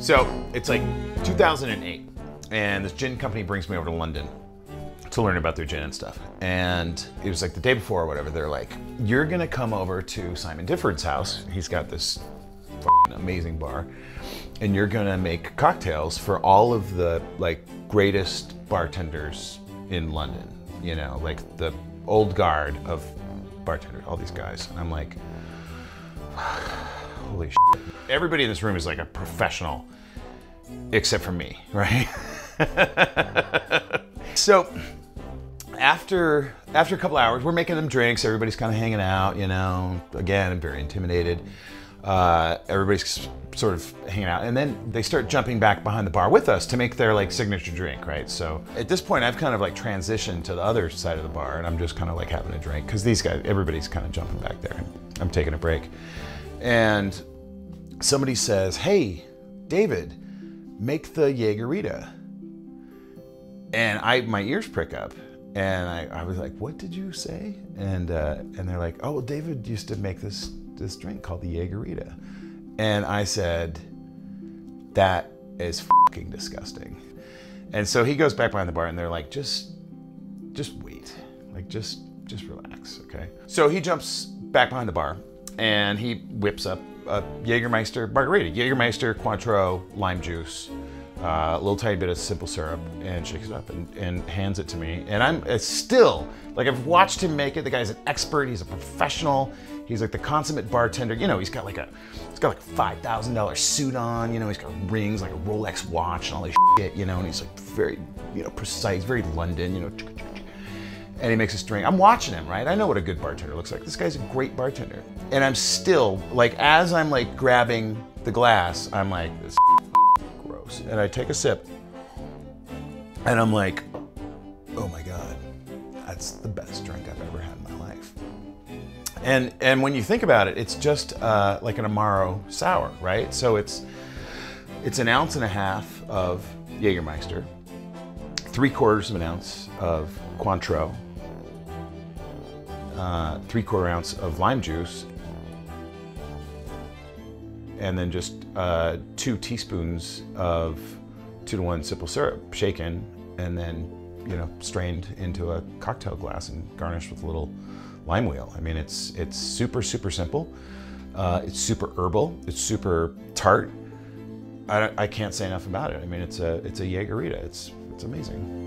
So it's like 2008, and this gin company brings me over to London to learn about their gin and stuff. And it was like the day before or whatever. They're like, "You're gonna come over to Simon Difford's house. He's got this amazing bar, and you're gonna make cocktails for all of the like greatest bartenders in London. You know, like the old guard of bartenders, all these guys." And I'm like, "Holy shit!" Everybody in this room is like a professional, except for me, right? so after after a couple hours, we're making them drinks. Everybody's kind of hanging out, you know. Again, I'm very intimidated. Uh, everybody's sort of hanging out, and then they start jumping back behind the bar with us to make their like signature drink, right? So at this point, I've kind of like transitioned to the other side of the bar, and I'm just kind of like having a drink because these guys, everybody's kind of jumping back there, I'm taking a break, and somebody says, "Hey, David, make the Jägerita," and I my ears prick up and I, I was like, "What did you say?" And uh, and they're like, "Oh, well, David used to make this this drink called the Jägerita," and I said, "That is fucking disgusting." And so he goes back behind the bar, and they're like, "Just, just wait, like just just relax, okay?" So he jumps back behind the bar, and he whips up a Jägermeister margarita, Jägermeister Cointreau lime juice uh, a little tiny bit of simple syrup and shakes it up and, and hands it to me. And I'm it's still, like I've watched him make it. The guy's an expert, he's a professional. He's like the consummate bartender. You know, he's got like a, he's got like a $5,000 suit on, you know, he's got rings, like a Rolex watch and all this shit, you know, and he's like very, you know, precise, very London, you know. And he makes this drink. I'm watching him, right? I know what a good bartender looks like. This guy's a great bartender. And I'm still, like, as I'm like grabbing the glass, I'm like, this gross. And I take a sip, and I'm like, oh my God, that's the best drink I've ever had in my life. And, and when you think about it, it's just uh, like an Amaro sour, right? So it's, it's an ounce and a half of Jägermeister, three quarters of an ounce of Cointreau, uh, three quarter ounce of lime juice, and then just uh, two teaspoons of two to one simple syrup, shaken, and then you know strained into a cocktail glass and garnished with a little lime wheel. I mean, it's it's super super simple. Uh, it's super herbal. It's super tart. I, I can't say enough about it. I mean, it's a it's a Jägerita. It's it's amazing.